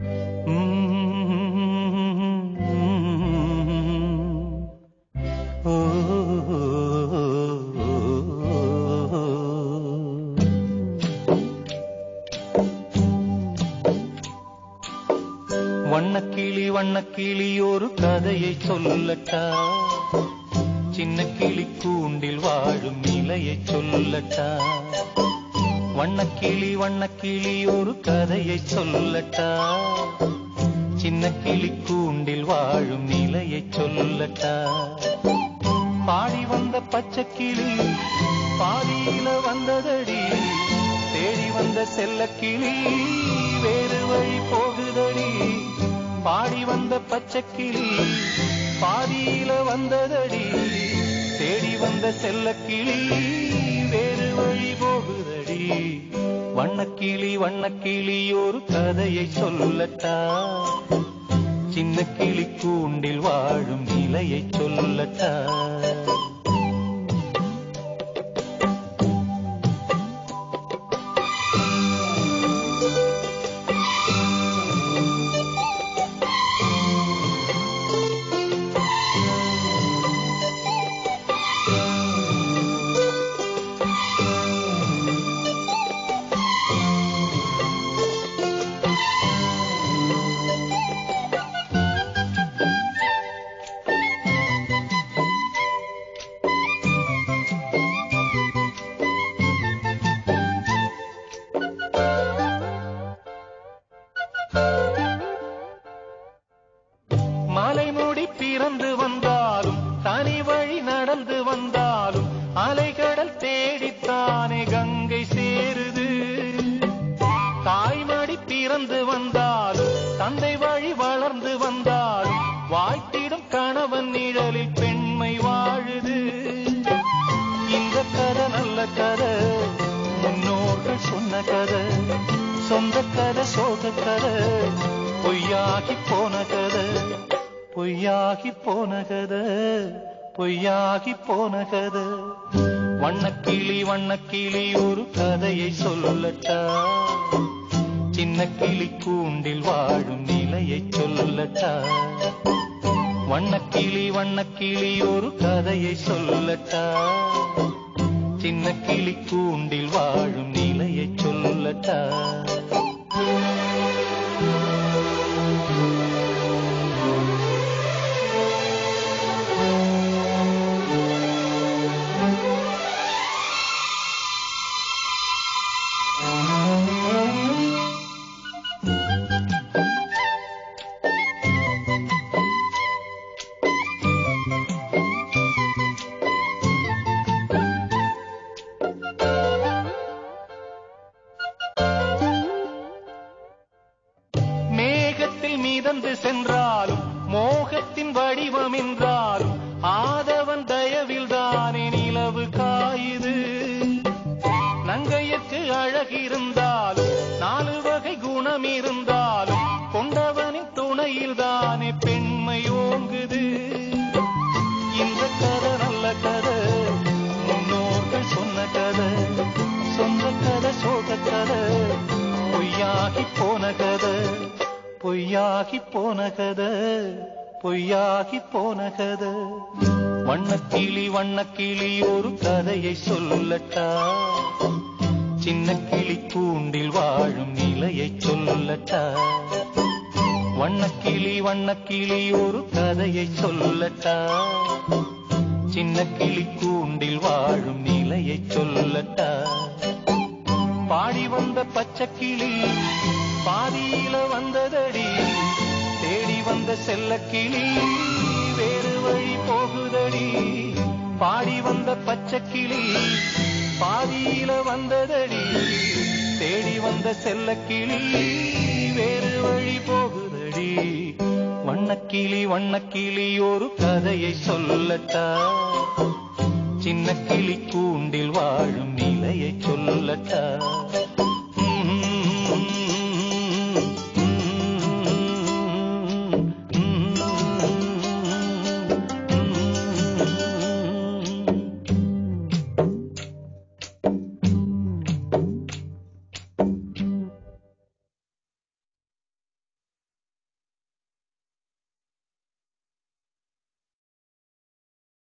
வண்ணக்கிளி வண்ணக்கிளி ஒரு கதையை சொல்லட்டா? சின்ன கிளி கூண்டில் வாழும் நிலையை சொல்லட்டா? வண்ணக்கிளி வண்ணக்கிளி ஒரு கதையை சொல்லட்டா? சின்ன கிளி கூண்டில் வாழும் நிலையை சொல்லட்டா? பாடி வந்த பச்சை கிளி பாதியில வந்ததடி. தேடி வந்த செல்ல கிளி வேறு வழி போகுதடி. பாடி வந்த பச்சை கிளி பாதியில வந்ததடி. தேடி வந்த செல்ல கிளி வேறு வழி போகுதடி. வண்ணக்கிளி வண்ணக்கிளி ஒரு கதையை சொல்லட்டா. சின்ன கிளி கூண்டில் வாழும் நிலையை சொல்லட்டா. சோக கதை பொய்யாகி போன கதை பொய்யாகி போன கதை பொய்யாகி போன கதை வண்ணக்கிளி வண்ணக்கிளி ஒரு கதையை சொல்லட்டா? சின்ன கிளி கூண்டில் வாழும் நிலையை சொல்லட்டா? வண்ணக்கிளி வண்ணக்கிளி ஒரு கதையை சொல்லட்டா? சின்ன கிளி கூண்டில் வாழும் நிலையை சொல்லட்டா? மிதந்து சென்றாலும் மோகத்தின் வடிவம் என்றாலும் ஆதவன் தயவில் தானே நிலவு காயுது. நங்கையற்கு அழகிருந்தாலும் நாலு வகை குணம் இருந்தாலும் கொண்டவனின் துணையில் தானே பெண்மை ஓங்குது. இந்த கதை நல்ல கதை முன்னோர்கள் சொன்ன கதை சொந்த கதை சோக கதை பொய்யாகி போன கதை. பொய்யாகி போன கதை பொய்யாகி போன கதை. வண்ணக்கிளி வண்ணக்கிளி ஒரு கதையை சொல்லட்டா? சின்ன கிளி கூண்டில் வாழும் நிலையை சொல்லட்டா? வண்ணக்கிளி வண்ணக்கிளி ஒரு கதையை சொல்லட்டா? சின்ன கிளி கூண்டில் வாழும் நிலையை சொல்லட்டா? பாடி வந்த பச்சை கிளி பாதியில வந்ததடி. தேடி வந்த செல்ல கிளி வேறு வழி போகுதடி. பாடி வந்த பச்சை கிளி பாதியில வந்ததடி. தேடி வந்த செல்ல கிளி வேறு வழி போகுதடி. வண்ணக்கிளி வண்ணக்கிளி ஒரு கதையை சொல்லட்டா. சின்ன கிளி கூண்டில் வாழும் நிலையை சொல்லட்டா.